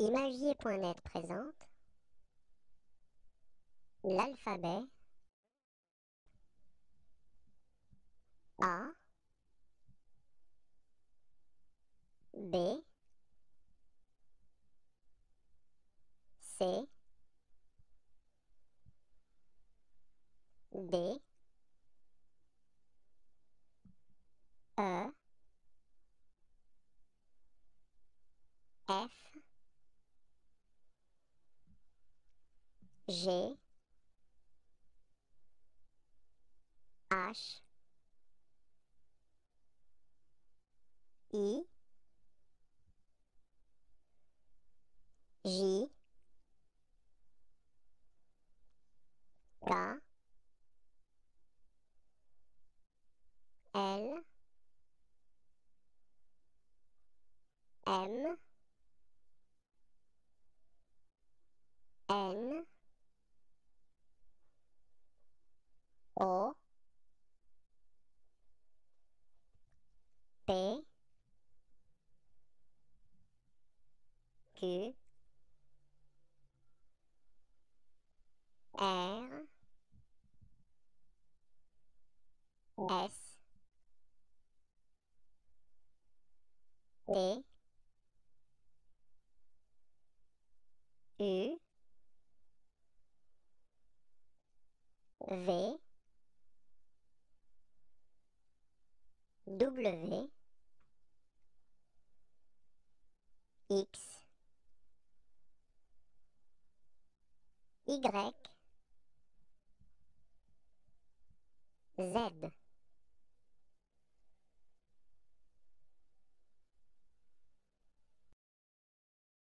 Imagier.net présente l'alphabet A B C D E F G H I J K L M O P Q R S T U V W X Y Z